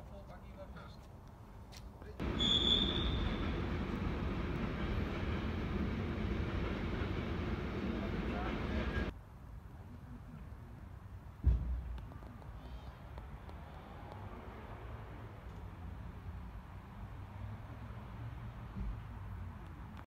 Okay.